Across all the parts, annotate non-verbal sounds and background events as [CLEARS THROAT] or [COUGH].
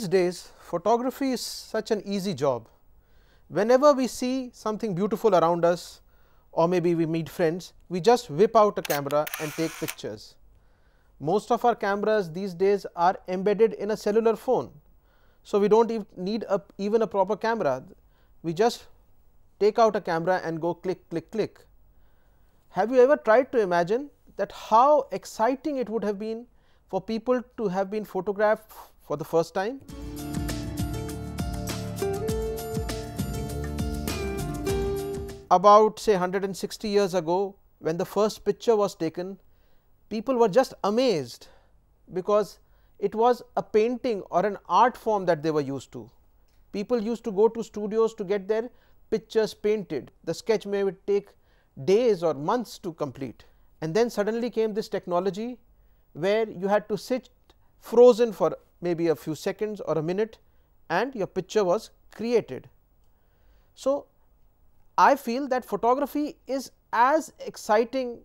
these days photography is such an easy job. Whenever we see something beautiful around us or maybe we meet friends, we just whip out a camera and take pictures. Most of our cameras these days are embedded in a cellular phone. So, we do not even need a, even a proper camera, we just take out a camera and go click click click. Have you ever tried to imagine that how exciting it would have been for people to have been photographed for the first time? About say 160 years ago when the first picture was taken, people were just amazed because it was a painting or an art form that they were used to. People used to go to studios to get their pictures painted. The sketch may take days or months to complete and then suddenly came this technology where you had to sit frozen for maybe a few seconds or a minute and your picture was created. So, I feel that photography is as exciting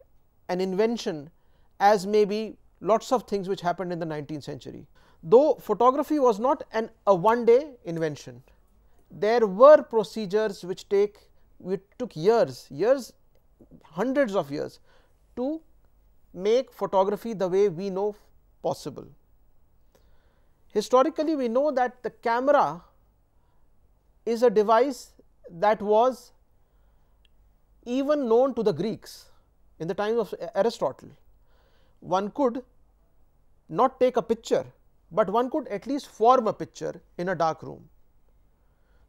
an invention as maybe lots of things which happened in the 19th century. Though photography was not an a one day invention, there were procedures which take which took years, years hundreds of years to make photography the way we know possible. Historically, we know that the camera is a device that was even known to the Greeks in the time of Aristotle. One could not take a picture, but one could at least form a picture in a dark room.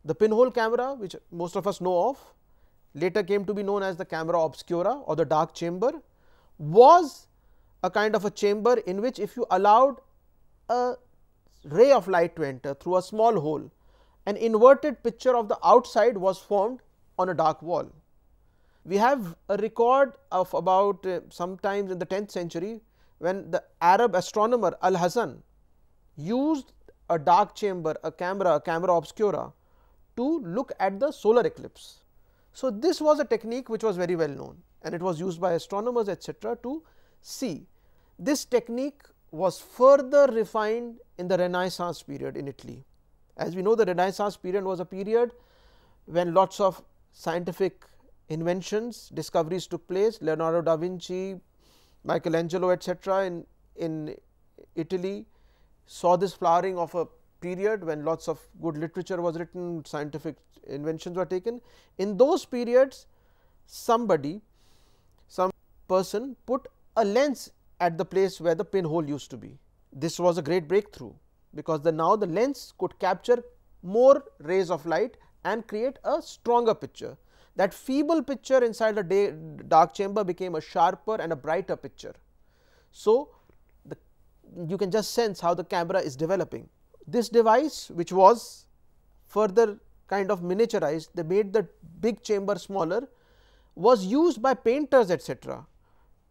The pinhole camera which most of us know of later came to be known as the camera obscura or the dark chamber was a kind of a chamber in which if you allowed a ray of light to enter through a small hole, an inverted picture of the outside was formed on a dark wall. We have a record of about uh, sometimes in the 10th century when the Arab astronomer Al Hasan used a dark chamber, a camera, a camera obscura to look at the solar eclipse. So, this was a technique which was very well known and it was used by astronomers etcetera to see. This technique was further refined in the Renaissance period in Italy. As we know the Renaissance period was a period when lots of scientific inventions, discoveries took place, Leonardo da Vinci, Michelangelo etcetera in, in Italy saw this flowering of a period when lots of good literature was written, scientific inventions were taken. In those periods somebody, some person put a lens at the place where the pinhole used to be. This was a great breakthrough, because the now the lens could capture more rays of light and create a stronger picture. That feeble picture inside the dark chamber became a sharper and a brighter picture. So, the, you can just sense how the camera is developing. This device which was further kind of miniaturized, they made the big chamber smaller was used by painters etcetera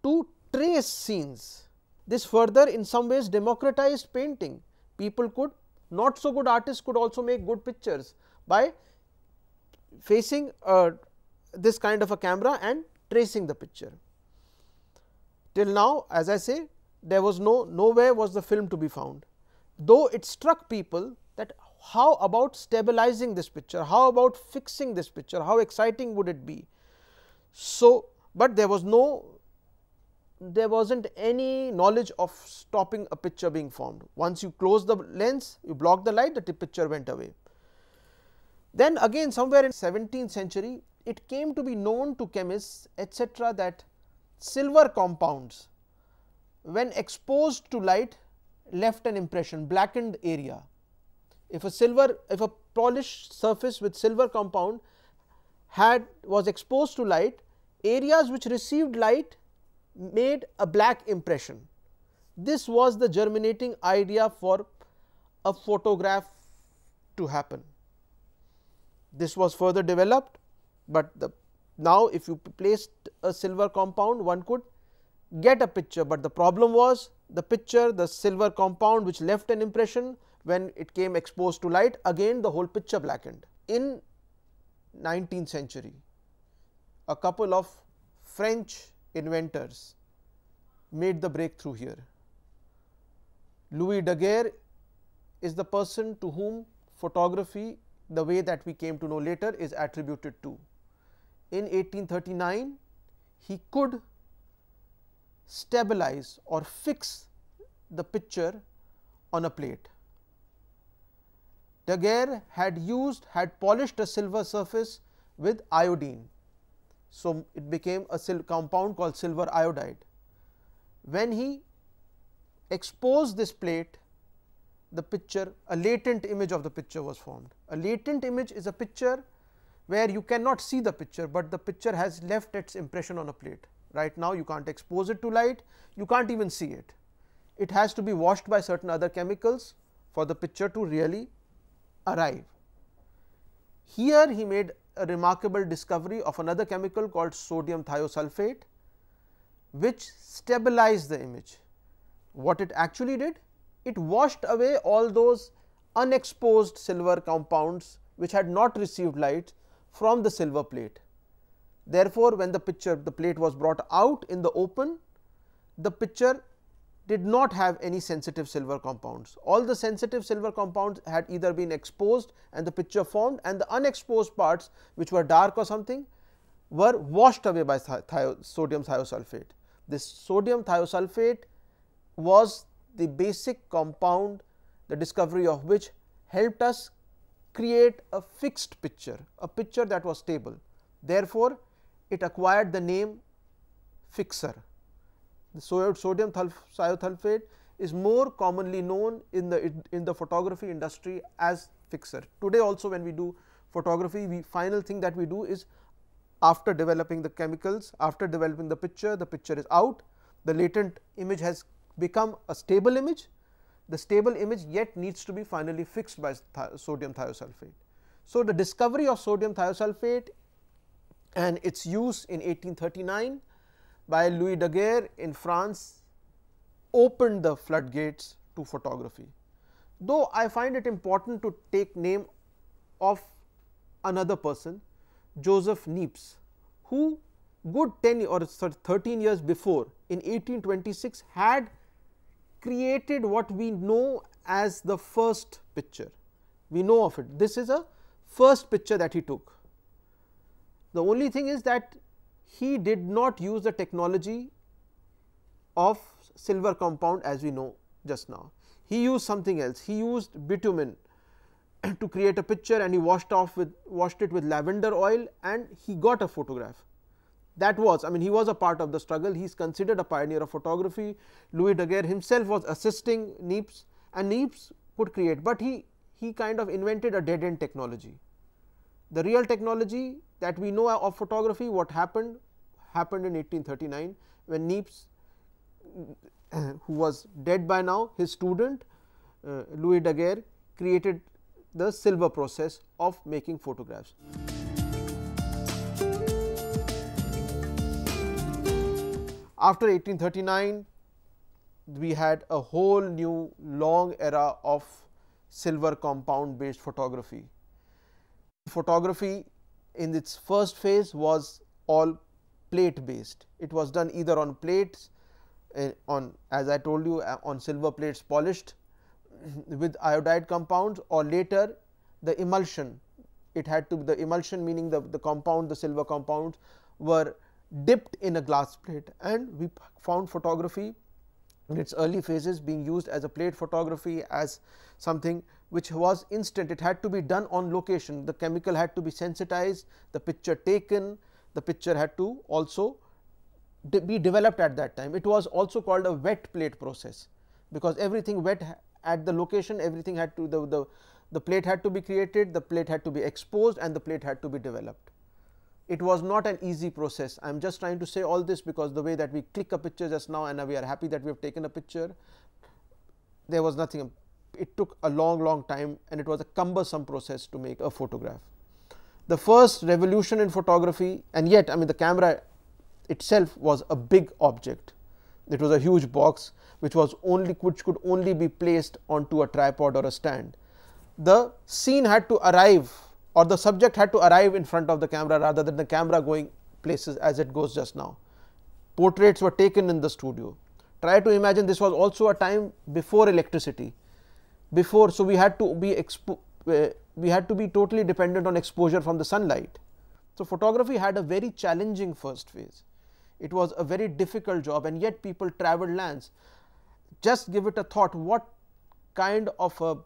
to trace scenes. This further in some ways democratized painting. People could not so good artists could also make good pictures by facing uh, this kind of a camera and tracing the picture. Till now as I say there was no nowhere was the film to be found though it struck people that how about stabilizing this picture, how about fixing this picture, how exciting would it be. So, but there was no there was not any knowledge of stopping a picture being formed. Once you close the lens, you block the light, the picture went away. Then again somewhere in 17th century, it came to be known to chemists etcetera that silver compounds when exposed to light left an impression blackened area. If a silver if a polished surface with silver compound had was exposed to light areas which received light made a black impression. This was the germinating idea for a photograph to happen. This was further developed, but the now if you placed a silver compound one could get a picture, but the problem was the picture the silver compound which left an impression when it came exposed to light again the whole picture blackened. In 19th century a couple of French inventors made the breakthrough here. Louis Daguerre is the person to whom photography the way that we came to know later is attributed to. In 1839, he could stabilize or fix the picture on a plate. Daguerre had used had polished a silver surface with iodine. So, it became a compound called silver iodide. When he exposed this plate the picture a latent image of the picture was formed. A latent image is a picture where you cannot see the picture, but the picture has left its impression on a plate. Right now, you can't expose it to light, you can't even see it. It has to be washed by certain other chemicals for the picture to really arrive. Here, he made a remarkable discovery of another chemical called sodium thiosulfate, which stabilized the image. What it actually did? It washed away all those unexposed silver compounds which had not received light from the silver plate. Therefore, when the picture the plate was brought out in the open, the picture did not have any sensitive silver compounds. All the sensitive silver compounds had either been exposed and the picture formed and the unexposed parts which were dark or something were washed away by thio sodium thiosulfate. This sodium thiosulfate was the basic compound the discovery of which helped us create a fixed picture, a picture that was stable. Therefore, it acquired the name fixer. The sodium thiosulfate is more commonly known in the in the photography industry as fixer. Today also when we do photography, we final thing that we do is after developing the chemicals, after developing the picture, the picture is out, the latent image has become a stable image, the stable image yet needs to be finally fixed by th sodium thiosulfate. So, the discovery of sodium thiosulfate and its use in 1839 by Louis Daguerre in France opened the floodgates to photography. Though I find it important to take name of another person Joseph Niepce, who good 10 or 13 years before in 1826 had created what we know as the first picture. We know of it. This is a first picture that he took. The only thing is that he did not use the technology of silver compound as we know just now. He used something else. He used bitumen [CLEARS THROAT] to create a picture and he washed off with washed it with lavender oil and he got a photograph that was I mean he was a part of the struggle he is considered a pioneer of photography. Louis Daguerre himself was assisting Niepce and Niepce could create, but he he kind of invented a dead end technology. The real technology that we know of photography what happened happened in 1839 when Niepce [CLEARS THROAT] who was dead by now his student uh, Louis Daguerre created the silver process of making photographs. After 1839, we had a whole new long era of silver compound based photography. Photography in its first phase was all plate based. It was done either on plates uh, on as I told you uh, on silver plates polished [CLEARS THROAT] with iodide compounds or later the emulsion it had to be the emulsion meaning the, the compound the silver compounds were dipped in a glass plate and we found photography in its early phases being used as a plate photography as something which was instant it had to be done on location the chemical had to be sensitized the picture taken the picture had to also de be developed at that time it was also called a wet plate process because everything wet at the location everything had to the, the the plate had to be created the plate had to be exposed and the plate had to be developed it was not an easy process. I am just trying to say all this because the way that we click a picture just now and we are happy that we have taken a picture, there was nothing. It took a long, long time and it was a cumbersome process to make a photograph. The first revolution in photography and yet I mean the camera itself was a big object. It was a huge box which was only which could only be placed onto a tripod or a stand. The scene had to arrive or the subject had to arrive in front of the camera rather than the camera going places as it goes just now. Portraits were taken in the studio. Try to imagine this was also a time before electricity. Before. So, we had to be expo uh, we had to be totally dependent on exposure from the sunlight. So, photography had a very challenging first phase. It was a very difficult job and yet people traveled lands. Just give it a thought what kind of a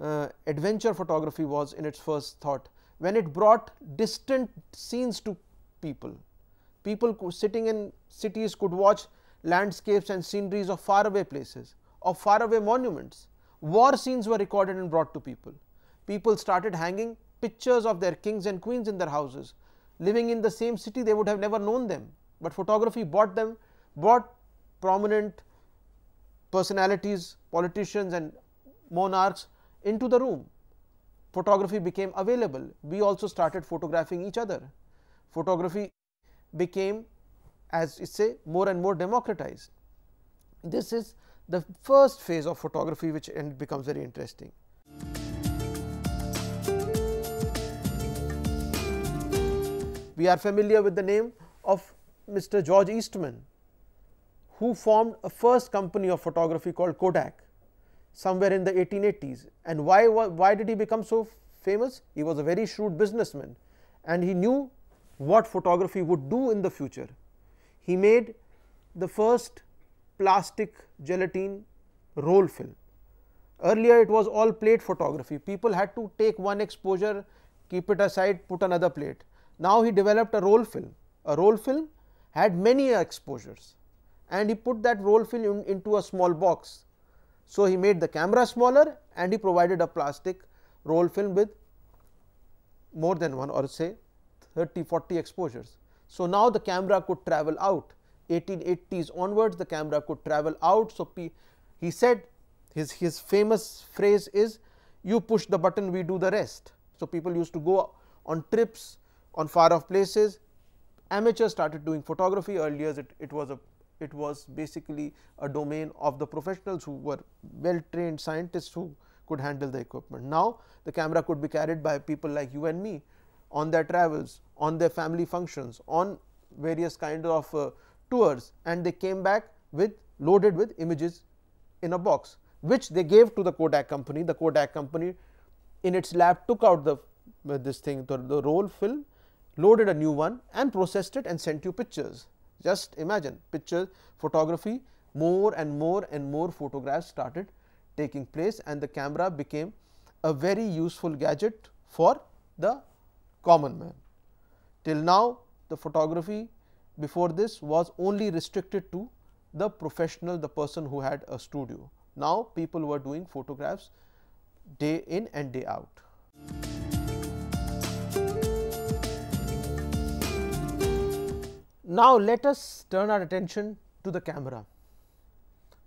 uh, adventure photography was in its first thought when it brought distant scenes to people. People sitting in cities could watch landscapes and sceneries of faraway places, of faraway monuments. War scenes were recorded and brought to people. People started hanging pictures of their kings and queens in their houses. Living in the same city, they would have never known them, but photography brought them, brought prominent personalities, politicians, and monarchs into the room. Photography became available. We also started photographing each other. Photography became, as we say, more and more democratized. This is the first phase of photography, which and becomes very interesting. We are familiar with the name of Mr. George Eastman, who formed a first company of photography called Kodak somewhere in the 1880s. And why, why did he become so famous? He was a very shrewd businessman and he knew what photography would do in the future. He made the first plastic gelatine roll film. Earlier it was all plate photography, people had to take one exposure, keep it aside, put another plate. Now he developed a roll film. A roll film had many exposures and he put that roll film in, into a small box so, he made the camera smaller and he provided a plastic roll film with more than one or say 30 40 exposures. So, now the camera could travel out 1880s onwards the camera could travel out. So, he said his, his famous phrase is you push the button we do the rest. So, people used to go on trips on far off places amateurs started doing photography earlier it, it was a it was basically a domain of the professionals who were well trained scientists who could handle the equipment. Now, the camera could be carried by people like you and me on their travels, on their family functions, on various kind of uh, tours and they came back with loaded with images in a box, which they gave to the Kodak company. The Kodak company in its lab took out the this thing the, the roll film, loaded a new one and processed it and sent you pictures. Just imagine picture photography more and more and more photographs started taking place and the camera became a very useful gadget for the common man. Till now the photography before this was only restricted to the professional the person who had a studio. Now people were doing photographs day in and day out. Now, let us turn our attention to the camera.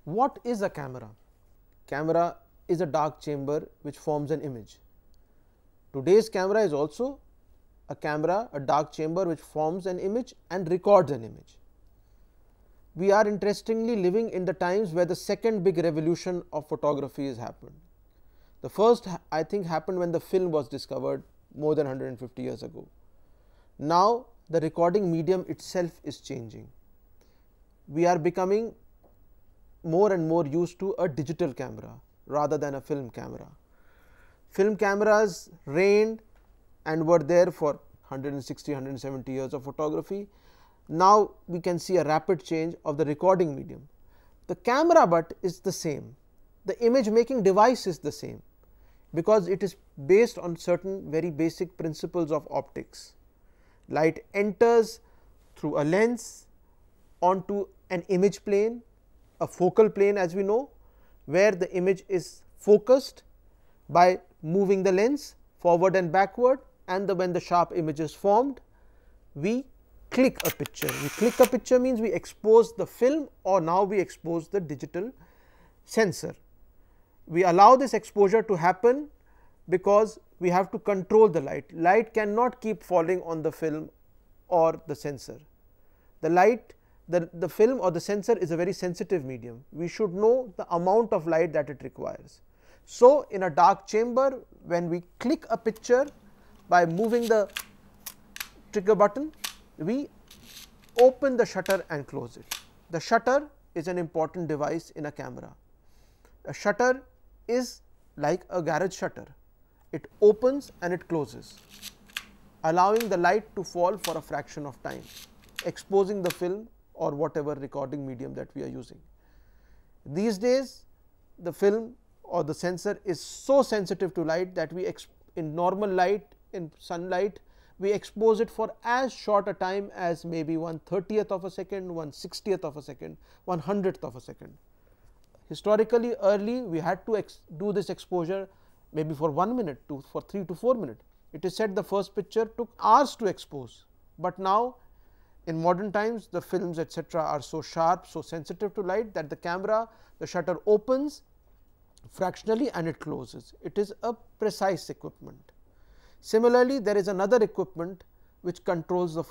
What is a camera? Camera is a dark chamber which forms an image. Today's camera is also a camera, a dark chamber which forms an image and records an image. We are interestingly living in the times where the second big revolution of photography has happened. The first I think happened when the film was discovered more than 150 years ago. Now, the recording medium itself is changing. We are becoming more and more used to a digital camera rather than a film camera. Film cameras reigned and were there for 160 170 years of photography. Now, we can see a rapid change of the recording medium. The camera but is the same, the image making device is the same, because it is based on certain very basic principles of optics light enters through a lens onto an image plane, a focal plane as we know, where the image is focused by moving the lens forward and backward and the when the sharp image is formed, we click a picture. We click a picture means we expose the film or now we expose the digital sensor. We allow this exposure to happen because we have to control the light. Light cannot keep falling on the film or the sensor. The light, the, the film or the sensor is a very sensitive medium. We should know the amount of light that it requires. So, in a dark chamber, when we click a picture by moving the trigger button, we open the shutter and close it. The shutter is an important device in a camera. A shutter is like a garage shutter. It opens and it closes, allowing the light to fall for a fraction of time, exposing the film or whatever recording medium that we are using. These days the film or the sensor is so sensitive to light that we in normal light in sunlight we expose it for as short a time as maybe 1 30th of a second, 1 60th of a second, 1 hundredth of a second. Historically early we had to do this exposure maybe for 1 minute to for 3 to 4 minutes. It is said the first picture took hours to expose, but now in modern times the films etcetera are so sharp, so sensitive to light that the camera the shutter opens fractionally and it closes. It is a precise equipment. Similarly, there is another equipment which controls the,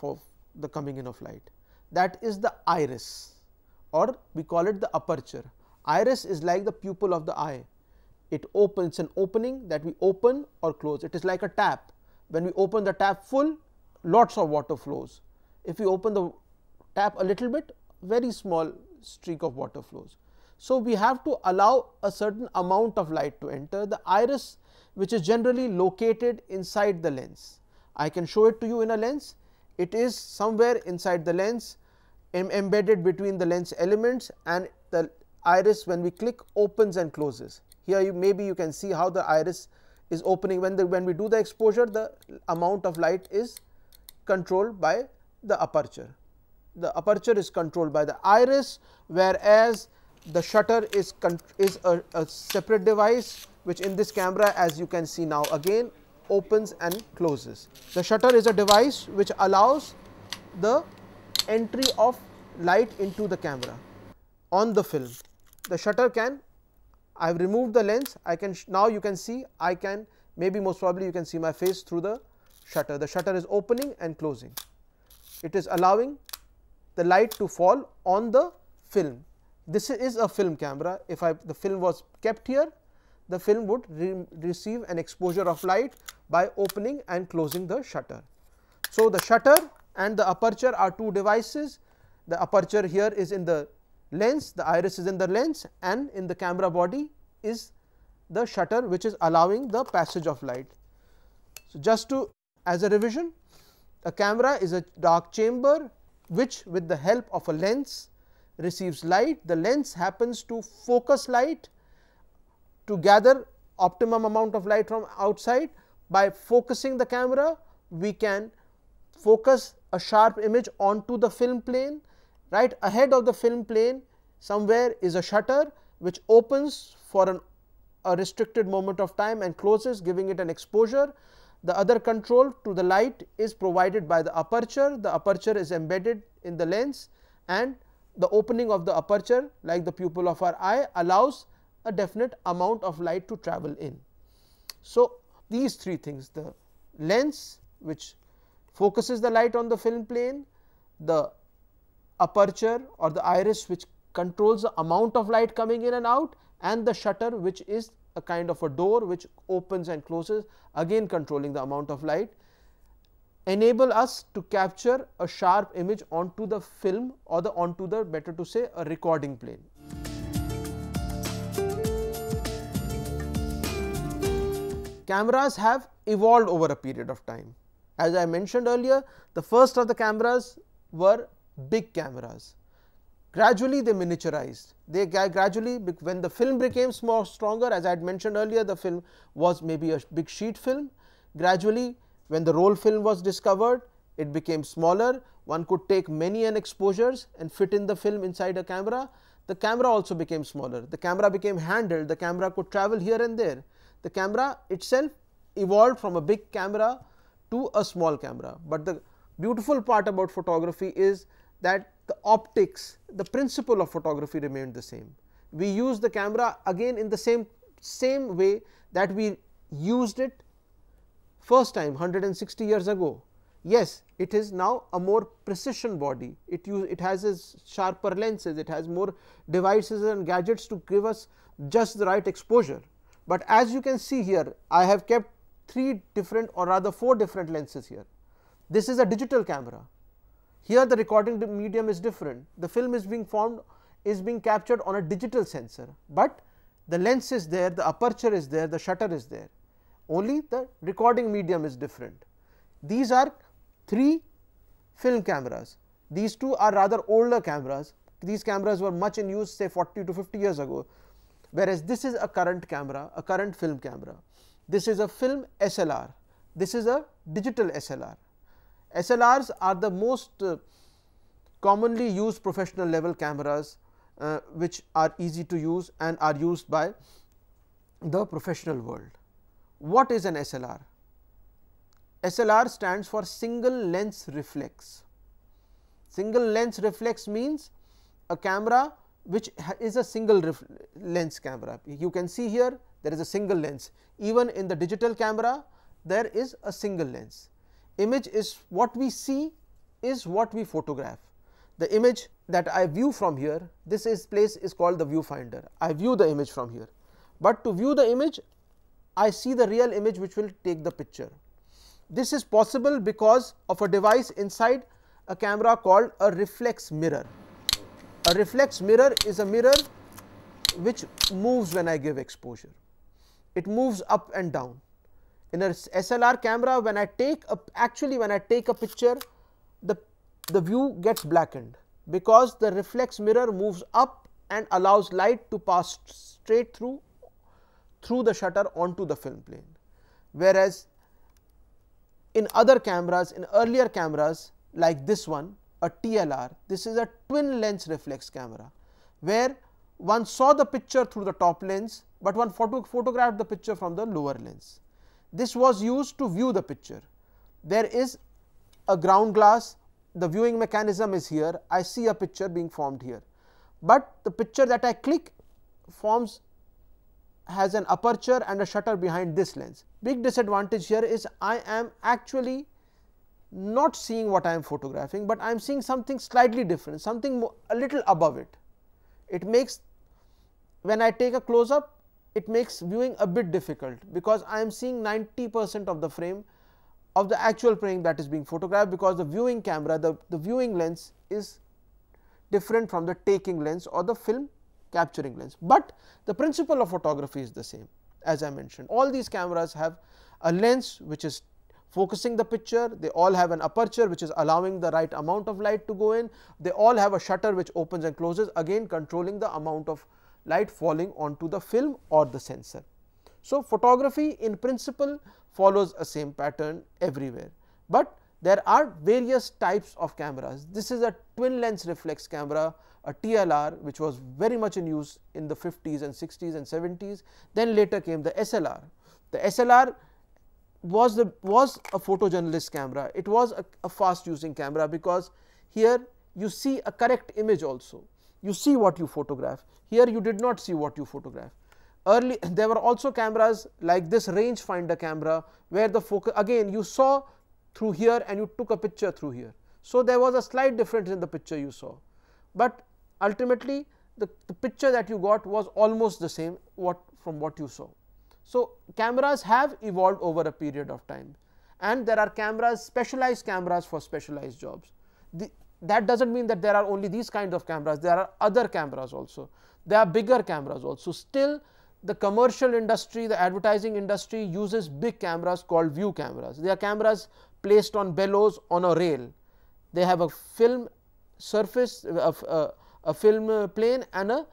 the coming in of light that is the iris or we call it the aperture. Iris is like the pupil of the eye. It opens an opening that we open or close. It is like a tap. When we open the tap full, lots of water flows. If we open the tap a little bit, very small streak of water flows. So, we have to allow a certain amount of light to enter. The iris which is generally located inside the lens. I can show it to you in a lens. It is somewhere inside the lens embedded between the lens elements and the iris when we click opens and closes. Here you maybe you can see how the iris is opening when the when we do the exposure the amount of light is controlled by the aperture. The aperture is controlled by the iris whereas the shutter is is a, a separate device which in this camera as you can see now again opens and closes. The shutter is a device which allows the entry of light into the camera on the film. The shutter can I have removed the lens I can now you can see I can maybe most probably you can see my face through the shutter. The shutter is opening and closing. It is allowing the light to fall on the film. This is a film camera. If I the film was kept here, the film would re receive an exposure of light by opening and closing the shutter. So, the shutter and the aperture are two devices. The aperture here is in the lens, the iris is in the lens and in the camera body is the shutter which is allowing the passage of light. So, just to as a revision a camera is a dark chamber which with the help of a lens receives light, the lens happens to focus light to gather optimum amount of light from outside. By focusing the camera we can focus a sharp image onto the film plane. Right ahead of the film plane somewhere is a shutter which opens for an, a restricted moment of time and closes giving it an exposure. The other control to the light is provided by the aperture, the aperture is embedded in the lens and the opening of the aperture like the pupil of our eye allows a definite amount of light to travel in. So, these three things the lens which focuses the light on the film plane, the aperture or the iris which controls the amount of light coming in and out and the shutter which is a kind of a door which opens and closes again controlling the amount of light enable us to capture a sharp image onto the film or the onto the better to say a recording plane. Cameras have evolved over a period of time. As I mentioned earlier, the first of the cameras were big cameras. Gradually they miniaturized, they gradually when the film became more stronger as I had mentioned earlier the film was maybe a big sheet film. Gradually when the roll film was discovered it became smaller, one could take many an exposures and fit in the film inside a camera. The camera also became smaller, the camera became handled, the camera could travel here and there the camera itself evolved from a big camera to a small camera, but the beautiful part about photography is that the optics the principle of photography remained the same. We use the camera again in the same same way that we used it first time 160 years ago. Yes, it is now a more precision body, it use it has sharper lenses, it has more devices and gadgets to give us just the right exposure but as you can see here I have kept 3 different or rather 4 different lenses here. This is a digital camera. Here the recording medium is different. The film is being formed is being captured on a digital sensor, but the lens is there, the aperture is there, the shutter is there, only the recording medium is different. These are three film cameras, these two are rather older cameras, these cameras were much in use say 40 to 50 years ago, whereas this is a current camera, a current film camera. This is a film SLR, this is a digital SLR. SLRs are the most uh, commonly used professional level cameras uh, which are easy to use and are used by the professional world. What is an SLR? SLR stands for single lens reflex. Single lens reflex means a camera which is a single lens camera. You can see here there is a single lens even in the digital camera there is a single lens. Image is what we see is what we photograph. The image that I view from here this is place is called the viewfinder. I view the image from here, but to view the image I see the real image which will take the picture. This is possible because of a device inside a camera called a reflex mirror. A reflex mirror is a mirror which moves when I give exposure. It moves up and down. In a SLR camera when I take a actually when I take a picture the, the view gets blackened because the reflex mirror moves up and allows light to pass straight through through the shutter onto the film plane. Whereas, in other cameras in earlier cameras like this one a TLR this is a twin lens reflex camera where one saw the picture through the top lens, but one photo photographed the picture from the lower lens. This was used to view the picture. There is a ground glass, the viewing mechanism is here, I see a picture being formed here, but the picture that I click forms has an aperture and a shutter behind this lens. Big disadvantage here is I am actually not seeing what I am photographing, but I am seeing something slightly different, something a little above it. It makes when I take a close up, it makes viewing a bit difficult, because I am seeing 90 percent of the frame of the actual frame that is being photographed, because the viewing camera, the, the viewing lens is different from the taking lens or the film capturing lens, but the principle of photography is the same as I mentioned. All these cameras have a lens which is focusing the picture, they all have an aperture which is allowing the right amount of light to go in, they all have a shutter which opens and closes again controlling the amount of light falling onto the film or the sensor. So, photography in principle follows a same pattern everywhere, but there are various types of cameras. This is a twin lens reflex camera a TLR which was very much in use in the 50s and 60s and 70s. Then later came the SLR. The SLR was the was a photojournalist camera. It was a, a fast using camera because here you see a correct image also. You see what you photograph. Here you did not see what you photograph. Early [LAUGHS] there were also cameras like this range finder camera where the focus again you saw through here and you took a picture through here. So, there was a slight difference in the picture you saw, but ultimately the, the picture that you got was almost the same what from what you saw. So, cameras have evolved over a period of time and there are cameras specialized cameras for specialized jobs. The, that does not mean that there are only these kind of cameras, there are other cameras also, there are bigger cameras also. Still the commercial industry, the advertising industry uses big cameras called view cameras. They are cameras placed on bellows on a rail. They have a film surface, of uh, a film plane and a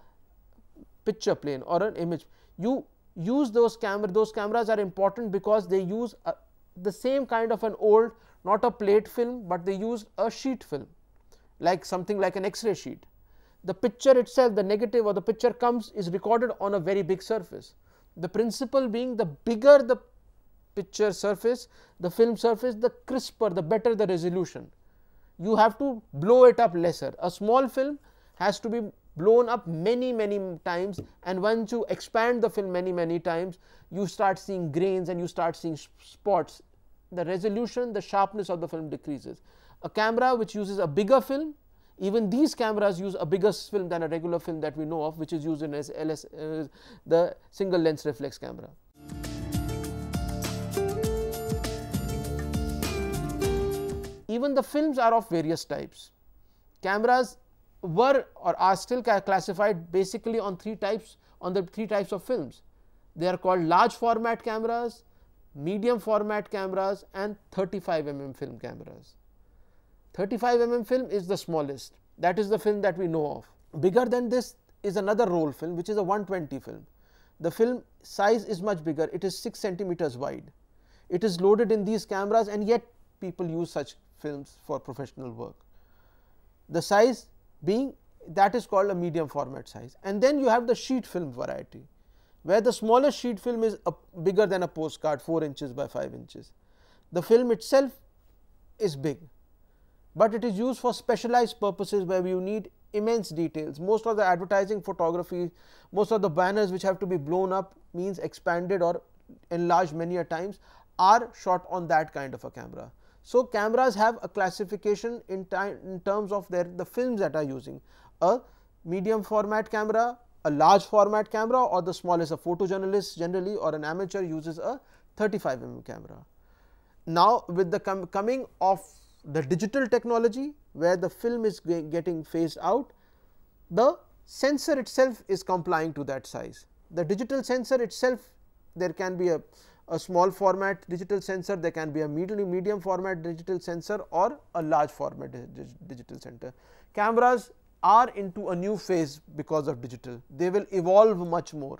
picture plane or an image. You use those camera those cameras are important because they use a, the same kind of an old not a plate film, but they use a sheet film like something like an x-ray sheet. The picture itself the negative or the picture comes is recorded on a very big surface. The principle being the bigger the picture surface, the film surface the crisper the better the resolution. You have to blow it up lesser. A small film has to be blown up many many times and once you expand the film many many times you start seeing grains and you start seeing spots the resolution the sharpness of the film decreases a camera which uses a bigger film even these cameras use a bigger film than a regular film that we know of which is used in as LS, uh, the single lens reflex camera. Even the films are of various types. Cameras were or are still classified basically on three types on the three types of films. They are called large format cameras, medium format cameras and 35 mm film cameras. 35 mm film is the smallest that is the film that we know of. Bigger than this is another roll film which is a 120 film. The film size is much bigger it is 6 centimeters wide. It is loaded in these cameras and yet people use such films for professional work. The size being that is called a medium format size and then you have the sheet film variety where the smallest sheet film is bigger than a postcard 4 inches by 5 inches. The film itself is big, but it is used for specialized purposes where you need immense details. Most of the advertising photography, most of the banners which have to be blown up means expanded or enlarged many a times are shot on that kind of a camera. So, cameras have a classification in, in terms of their the films that are using a medium format camera, a large format camera or the smallest a photojournalist generally or an amateur uses a 35 mm camera. Now, with the com coming of the digital technology where the film is getting phased out, the sensor itself is complying to that size. The digital sensor itself there can be a a small format digital sensor, there can be a medium, medium format digital sensor or a large format digital sensor. Cameras are into a new phase because of digital, they will evolve much more,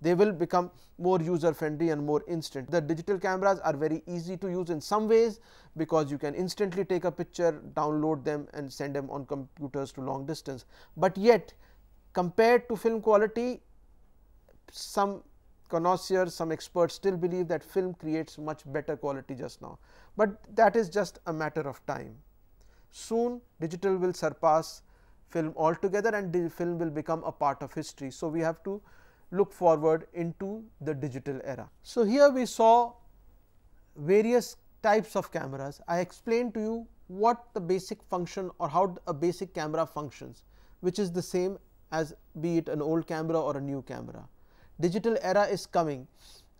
they will become more user friendly and more instant. The digital cameras are very easy to use in some ways, because you can instantly take a picture, download them and send them on computers to long distance, but yet compared to film quality some connoisseurs, some experts still believe that film creates much better quality just now, but that is just a matter of time. Soon digital will surpass film altogether and the film will become a part of history. So, we have to look forward into the digital era. So, here we saw various types of cameras. I explained to you what the basic function or how a basic camera functions, which is the same as be it an old camera or a new camera digital era is coming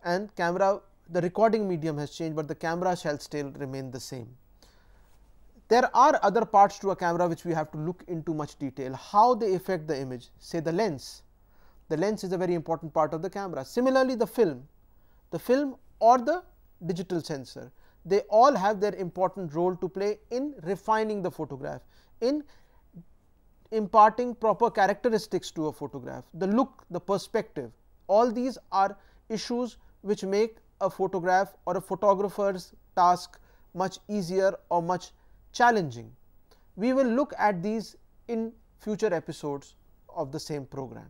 and camera the recording medium has changed, but the camera shall still remain the same. There are other parts to a camera which we have to look into much detail, how they affect the image? Say the lens, the lens is a very important part of the camera. Similarly, the film, the film or the digital sensor they all have their important role to play in refining the photograph, in imparting proper characteristics to a photograph, the look, the perspective all these are issues which make a photograph or a photographer's task much easier or much challenging. We will look at these in future episodes of the same program.